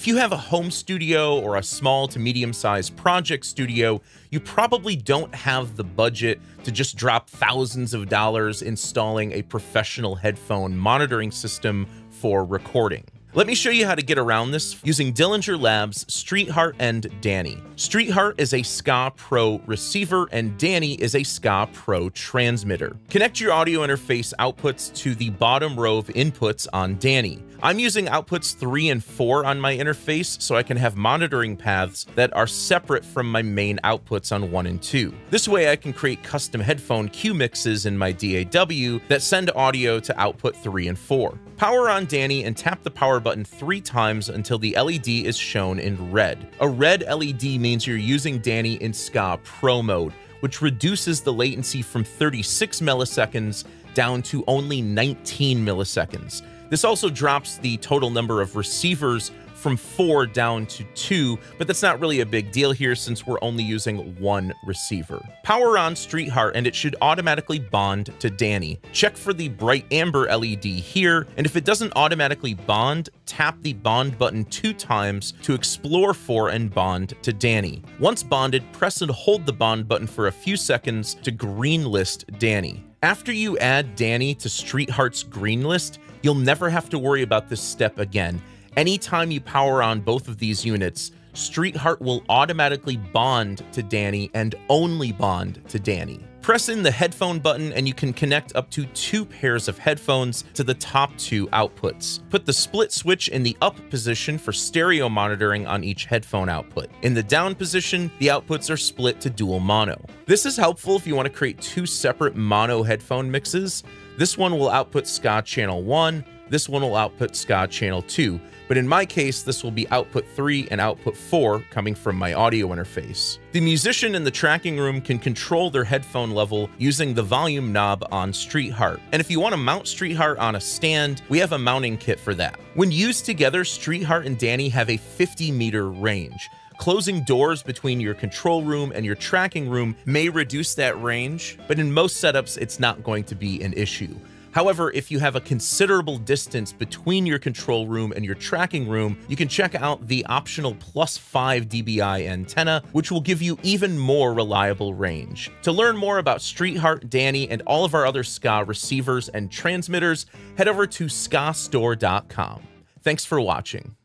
If you have a home studio or a small to medium sized project studio, you probably don't have the budget to just drop thousands of dollars installing a professional headphone monitoring system for recording. Let me show you how to get around this using Dillinger Labs, Streetheart, and Dani. Streetheart is a SKAA Pro receiver and Dani is a SKAA Pro transmitter. Connect your audio interface outputs to the bottom row of inputs on Dani. I'm using outputs 3 and 4 on my interface so I can have monitoring paths that are separate from my main outputs on 1 and 2. This way I can create custom headphone cue mixes in my DAW that send audio to output 3 and 4. Power on Dani and tap the power button three times until the LED is shown in red. A red LED means you're using Dani in SKAA Pro mode, which reduces the latency from 36 milliseconds down to only 19 milliseconds. This also drops the total number of receivers from four down to two, but that's not really a big deal here since we're only using one receiver. Power on Streetheart and it should automatically bond to Dani. Check for the bright amber LED here, and if it doesn't automatically bond, tap the bond button two times to explore for and bond to Dani. Once bonded, press and hold the bond button for a few seconds to greenlist Dani. After you add Dani to Streetheart's green list, you'll never have to worry about this step again. Anytime you power on both of these units, Streetheart will automatically bond to Dani and only bond to Dani. Press in the headphone button and you can connect up to two pairs of headphones to the top two outputs. Put the split switch in the up position for stereo monitoring on each headphone output. In the down position, the outputs are split to dual mono. This is helpful if you want to create two separate mono headphone mixes. This one will output SKAA channel 1, this one will output SKAA channel 2, but in my case, this will be output 3 and output 4 coming from my audio interface. The musician in the tracking room can control their headphone level using the volume knob on Streetheart. And if you want to mount Streetheart on a stand, we have a mounting kit for that. When used together, Streetheart and Dani have a 50 meter range. Closing doors between your control room and your tracking room may reduce that range, but in most setups, it's not going to be an issue. However, if you have a considerable distance between your control room and your tracking room, you can check out the optional plus 5 dBi antenna, which will give you even more reliable range. To learn more about Streetheart, Dani, and all of our other SKAA receivers and transmitters, head over to skaastore.com. Thanks for watching.